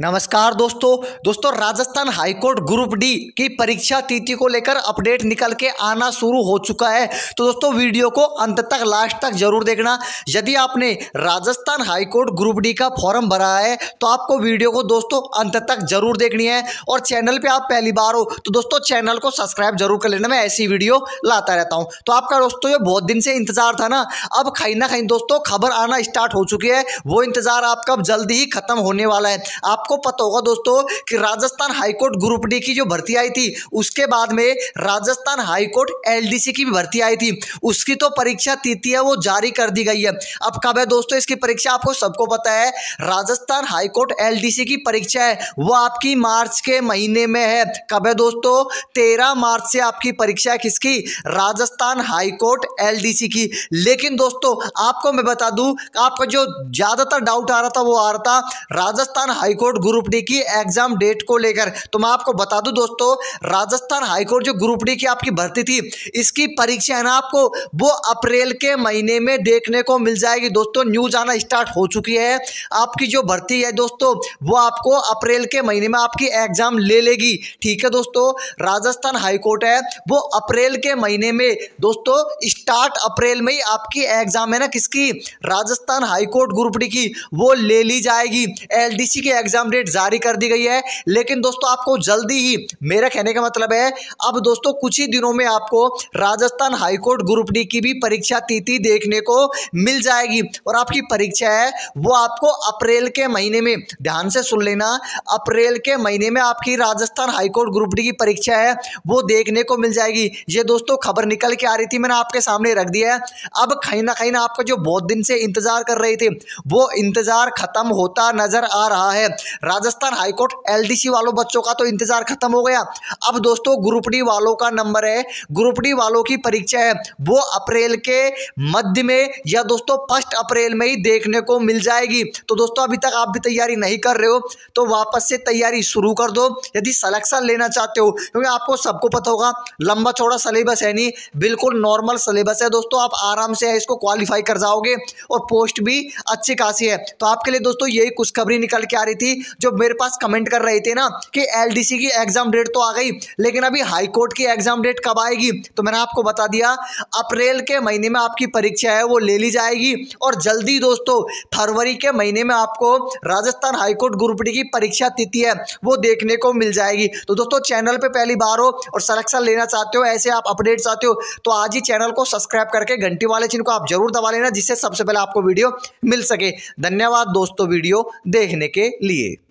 नमस्कार दोस्तों। दोस्तों, राजस्थान हाईकोर्ट ग्रुप डी की परीक्षा तिथि को लेकर अपडेट निकल के आना शुरू हो चुका है। तो दोस्तों, वीडियो को अंत तक, लास्ट तक ज़रूर देखना। यदि आपने Rajasthan high court group D का फॉर्म भरा है तो आपको वीडियो को दोस्तों अंत तक ज़रूर देखनी है। और चैनल पे आप पहली बार हो तो दोस्तों चैनल को सब्सक्राइब ज़रूर कर लेना, मैं ऐसी वीडियो लाता रहता हूँ। तो आपका दोस्तों, ये बहुत दिन से इंतज़ार था ना, अब कहीं ना कहीं दोस्तों खबर आना स्टार्ट हो चुकी है। वो इंतज़ार आपका जल्दी ही खत्म होने वाला है। आपको पता होगा दोस्तों कि राजस्थान हाईकोर्ट ग्रुप डी की जो भर्ती आई थी, उसके बाद में राजस्थान हाईकोर्ट एलडीसी की भी भर्ती आई थी। उसकी तो परीक्षा तिथि है, वो जारी कर दी गई है। अब कब है दोस्तों इसकी परीक्षा? आपको सबको पता है, राजस्थान हाईकोर्ट एलडीसी की परीक्षा है, वो आपकी मार्च के महीने में है। कब है दोस्तों? तेरह मार्च से आपकी परीक्षा किसकी? राजस्थान हाईकोर्ट एलडीसी की। लेकिन दोस्तों, आपको मैं बता दूँ, आपका जो ज़्यादातर डाउट आ रहा था, वो आ रहा था Rajasthan high court group D की एग्ज़ाम डेट को लेकर। तो मैं आपको बता दूँ दोस्तों, राजस्थान हाईकोर्ट जो ग्रुप डी की आपकी भर्ती थी, इसकी परीक्षा है ना आपको, वो अप्रैल के महीने में देखने को मिल जाएगी। दोस्तों, न्यूज़ आना स्टार्ट हो चुकी है। आपकी जो भर्ती है दोस्तों, वो आपको अप्रैल के महीने में आपकी एग्ज़ाम ले लेगी। ठीक है दोस्तों, राजस्थान हाईकोर्ट है, वो अप्रैल के महीने में दोस्तों, स्टार्ट अप्रैल में ही आपकी एग्ज़ाम है ना किसकी? राजस्थान हाईकोर्ट ग्रुप डी की, वो ले ली जाएगी। एलडीसी की एग्ज़ाम डेट जारी कर दी गई है। लेकिन दोस्तों, आपको जल्दी ही, मेरा कहने का मतलब है, अब दोस्तों, कुछ ही दिनों में आपको राजस्थान हाईकोर्ट ग्रुप डी की भी परीक्षा तिथि देखने को मिल जाएगी। और आपकी परीक्षा है, वो आपको अप्रैल के महीने में, ध्यान से सुन लेना, अप्रैल के महीने में आपकी राजस्थान हाईकोर्ट ग्रुप डी की परीक्षा है, वो देखने को मिल जाएगी। ये दोस्तों, खबर निकल के आ रही थी, मैंने आपके सामने रख दिया है। अब कहीं ना कहीं ना आपका जो बहुत दिन से इंतज़ार कर रहे थे, वो इंतज़ार खत्म होता नज़र आ रहा है। राजस्थान हाईकोर्ट एलडीसी वालों बच्चों का तो इंतज़ार खत्म हो गया। अब दोस्तों, ग्रुप डी वालों का नंबर है। ग्रुप डी वालों की परीक्षा है। वो अप्रैल के मध्य में या दोस्तों, फ़र्स्ट अप्रैल में ही देखने को मिल जाएगी। तो दोस्तों, अभी तक आप भी तैयारी नहीं कर रहे हो तो वापस से तैयारी शुरू कर दो। यदि सलेक्शन लेना चाहते हो, क्योंकि आपको सबको पता होगा, लंबा चौड़ा सिलेबस है नहीं, बिल्कुल नॉर्मल सिलेबस है। दोस्तों, आप आराम से इसको क्वालिफाई कर जाओगे और पोस्ट भी अच्छी खासी है। तो आपके लिए दोस्तों, यही खुशखबरी निकल के आ रही थी। जो मेरे पास कमेंट कर रहे थे ना, कि एलडीसी की एग्ज़ाम डेट तो आ गई, लेकिन अभी हाई कोर्ट की एग्ज़ाम डेट कब आएगी? तो मैंने आपको बता दिया, अप्रैल के महीने में आपकी परीक्षा है, वो ले ली जाएगी। और जल्दी दोस्तों, फरवरी के महीने में आपको राजस्थान हाईकोर्ट ग्रुप डी की परीक्षा तिथि है, वो देखने को मिल जाएगी। तो दोस्तों चैनल पे पहली बार हो और सलेक्शन लेना चाहते हो, ऐसे आप अपडेट चाहते हो तो आज ही चैनल को सब्सक्राइब करके घंटी वाले चिन्ह को आप ज़रूर दबा लेना, जिससे सबसे पहले आपको वीडियो मिल सके। धन्यवाद दोस्तों वीडियो देखने के लिए